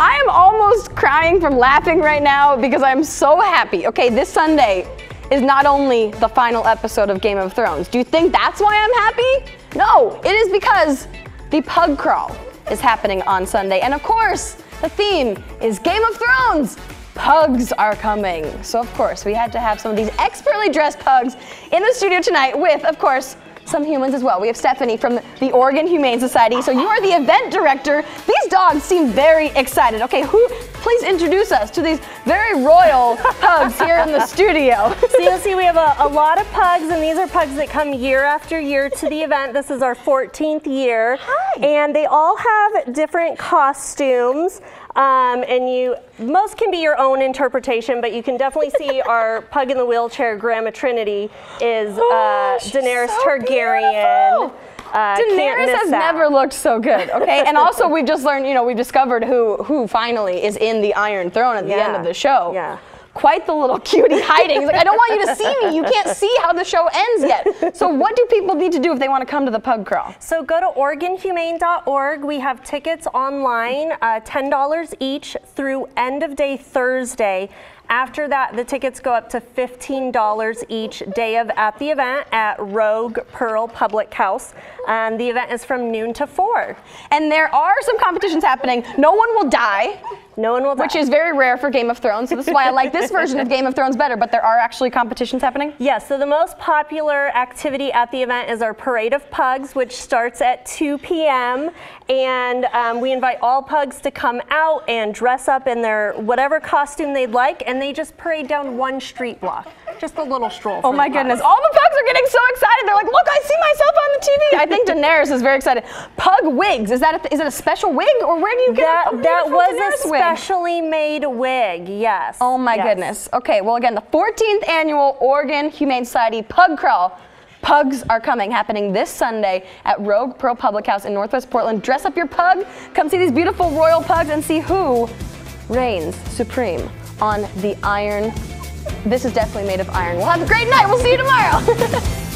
I am almost crying from laughing right now because I'm so happy. Okay, this Sunday is not only the final episode of Game of Thrones. Do you think that's why I'm happy? No, it is because the pug crawl is happening on Sunday. And of course, the theme is Game of Thrones. Pugs are coming. So, of course, we had to have some of these expertly dressed pugs in the studio tonight with, of course, some humans as well. We have Stephanie from the Oregon Humane Society. So you are the event director. These dogs seem very excited. Okay, who? Please introduce us to these very royal pugs here in the studio. so you'll see we have a, a, lot of pugs, and these are pugs that come year after year to the event. This is our 14th year, Hi. and they all have different costumes. Um, and you, most can be your own interpretation, but you can definitely see our pug in the wheelchair, Grandma Trinity, is uh, oh, Daenerys so Targaryen. Uh, Daenerys has that. never looked so good. Okay, and also we've just learned, you know, we've discovered who who finally is in the Iron Throne at the end of the show. Yeah quite the little cutie hiding. He's like, I don't want you to see me. You can't see how the show ends yet. So what do people need to do if they want to come to the pug crawl? So go to OregonHumane.org. We have tickets online, uh, $10 each through end of day Thursday. After that, the tickets go up to $15 each day of at the event at Rogue Pearl Public House. Um, the event is from noon to 4. And there are some competitions happening. No one will die. No one will die. Which is very rare for Game of Thrones. So this is why I like this version of Game of Thrones better. But there are actually competitions happening? Yes. So the most popular activity at the event is our Parade of Pugs, which starts at 2 p.m. And um, we invite all pugs to come out and dress up in their whatever costume they'd like. And they just parade down one street block. Just a little stroll. Oh my goodness. All the pugs are getting so excited. They're like, look, I see myself on the TV. I think Daenerys is very excited. Pug wigs. Is that a, is it a special wig or where do you get that? a, that was Daenerys a specially wig? made wig. Yes. Oh my yes. goodness. Okay. Well, again, the 14th annual Oregon Humane Society Pug Crawl. Pugs are coming, happening this Sunday at Rogue Pearl Public House in Northwest Portland. Dress up your pug. Come see these beautiful royal pugs and see who reigns supreme on the Iron. This is definitely made of iron. We'll have a great night. We'll see you tomorrow.